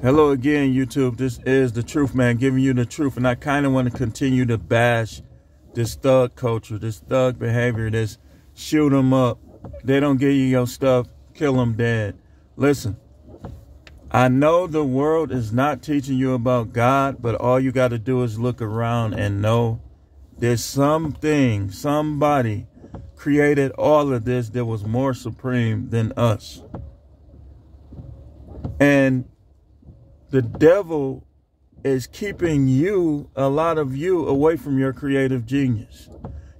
Hello again, YouTube. This is the truth, man, giving you the truth. And I kind of want to continue to bash this thug culture, this thug behavior, this shoot them up. They don't give you your stuff, kill them dead. Listen, I know the world is not teaching you about God, but all you got to do is look around and know there's something, somebody created all of this that was more supreme than us. And the devil is keeping you, a lot of you, away from your creative genius.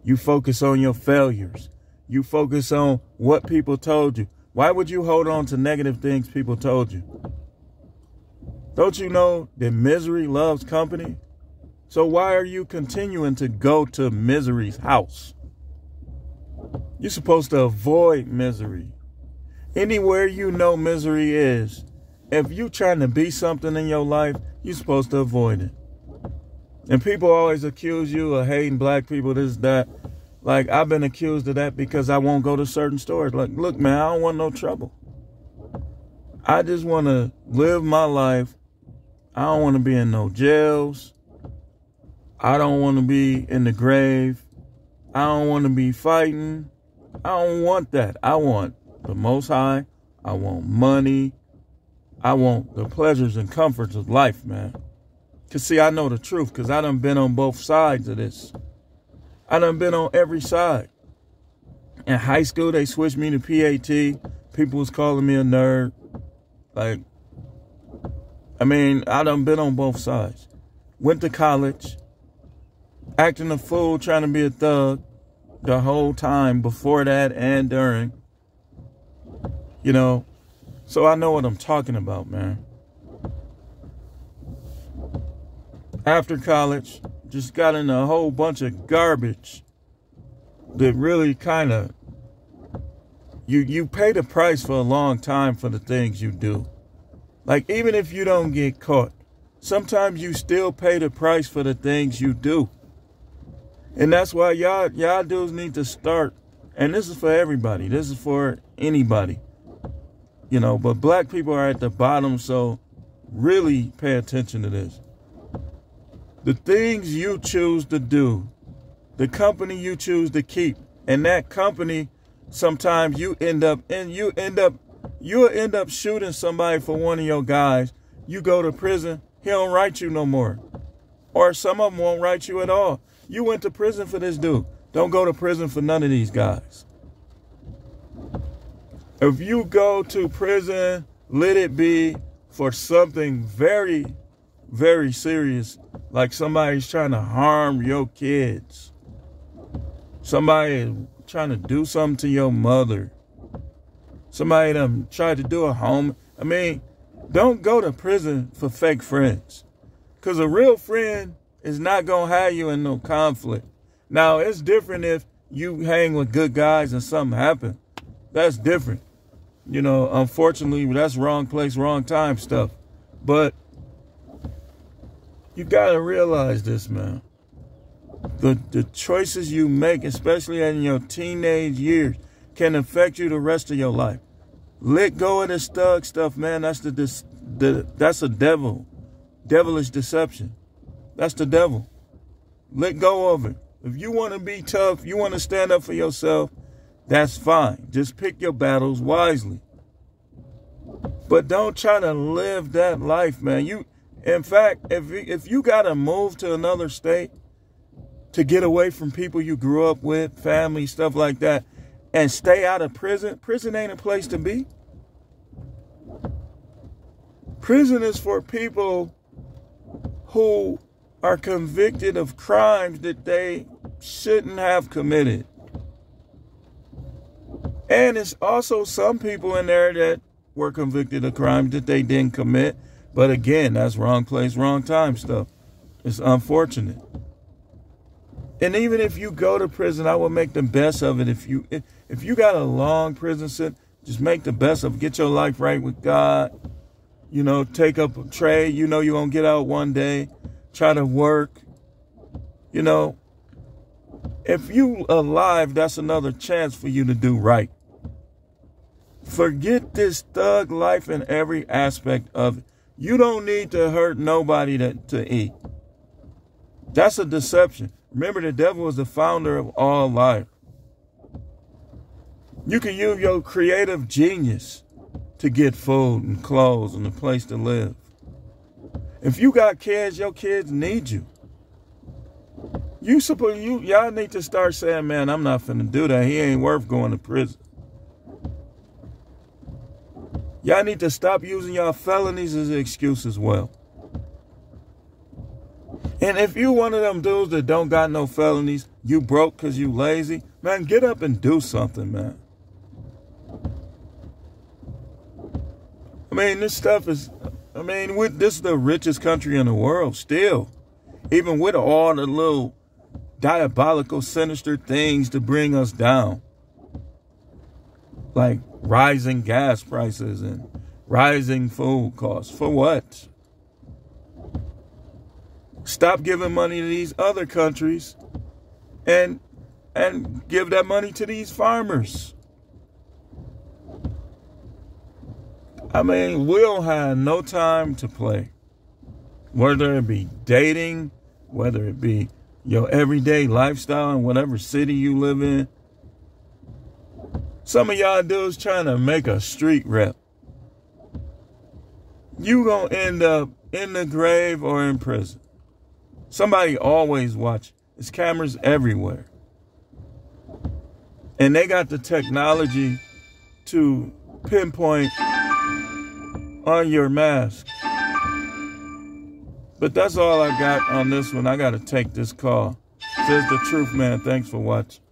You focus on your failures. You focus on what people told you. Why would you hold on to negative things people told you? Don't you know that misery loves company? So why are you continuing to go to misery's house? You're supposed to avoid misery. Anywhere you know misery is, if you trying to be something in your life, you're supposed to avoid it. And people always accuse you of hating black people, this, that. Like, I've been accused of that because I won't go to certain stores. Like, look, man, I don't want no trouble. I just want to live my life. I don't want to be in no jails. I don't want to be in the grave. I don't want to be fighting. I don't want that. I want the Most High. I want money. I want the pleasures and comforts of life, man. Cause see, I know the truth, cause I done been on both sides of this. I done been on every side. In high school, they switched me to PAT. People was calling me a nerd. Like, I mean, I done been on both sides. Went to college, acting a fool, trying to be a thug the whole time before that and during. You know, so I know what I'm talking about, man. After college, just got in a whole bunch of garbage that really kind of you you pay the price for a long time for the things you do. Like even if you don't get caught, sometimes you still pay the price for the things you do. And that's why y'all y'all dudes need to start. And this is for everybody. This is for anybody you know, but black people are at the bottom, so really pay attention to this. The things you choose to do, the company you choose to keep, and that company, sometimes you end up and you end up you'll end up shooting somebody for one of your guys. You go to prison, he don't write you no more. Or some of them won't write you at all. You went to prison for this dude. Don't go to prison for none of these guys. If you go to prison, let it be for something very, very serious, like somebody's trying to harm your kids. Somebody trying to do something to your mother. Somebody them tried to do a home. I mean, don't go to prison for fake friends. Cause a real friend is not gonna have you in no conflict. Now it's different if you hang with good guys and something happen. That's different you know, unfortunately, that's wrong place, wrong time stuff. But you got to realize this, man. The, the choices you make, especially in your teenage years, can affect you the rest of your life. Let go of this thug stuff, man. That's the, this, the that's a devil, devilish deception. That's the devil. Let go of it. If you want to be tough, you want to stand up for yourself, that's fine. Just pick your battles wisely. But don't try to live that life, man. You, in fact, if if you gotta move to another state to get away from people you grew up with, family, stuff like that, and stay out of prison, prison ain't a place to be. Prison is for people who are convicted of crimes that they shouldn't have committed. And it's also some people in there that were convicted of crimes that they didn't commit. But again, that's wrong place, wrong time stuff. It's unfortunate. And even if you go to prison, I will make the best of it. If you if you got a long prison sentence, just make the best of it. Get your life right with God. You know, take up a trade. You know you're gonna get out one day. Try to work. You know, if you alive, that's another chance for you to do right. Forget this thug life in every aspect of it. You don't need to hurt nobody to, to eat. That's a deception. Remember, the devil is the founder of all life. You can use your creative genius to get food and clothes and a place to live. If you got kids, your kids need you. You suppose you y'all need to start saying, man, I'm not finna do that. He ain't worth going to prison. Y'all need to stop using y'all felonies as an excuse as well. And if you one of them dudes that don't got no felonies, you broke because you lazy, man, get up and do something, man. I mean, this stuff is, I mean, we, this is the richest country in the world still. Even with all the little diabolical, sinister things to bring us down. Like rising gas prices and rising food costs. For what? Stop giving money to these other countries and and give that money to these farmers. I mean, we'll have no time to play. Whether it be dating, whether it be your everyday lifestyle in whatever city you live in. Some of y'all dudes trying to make a street rep. You gonna end up in the grave or in prison. Somebody always watch. There's cameras everywhere. And they got the technology to pinpoint on your mask. But that's all I got on this one. I got to take this call. Says the truth, man. Thanks for watching.